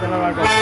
de la.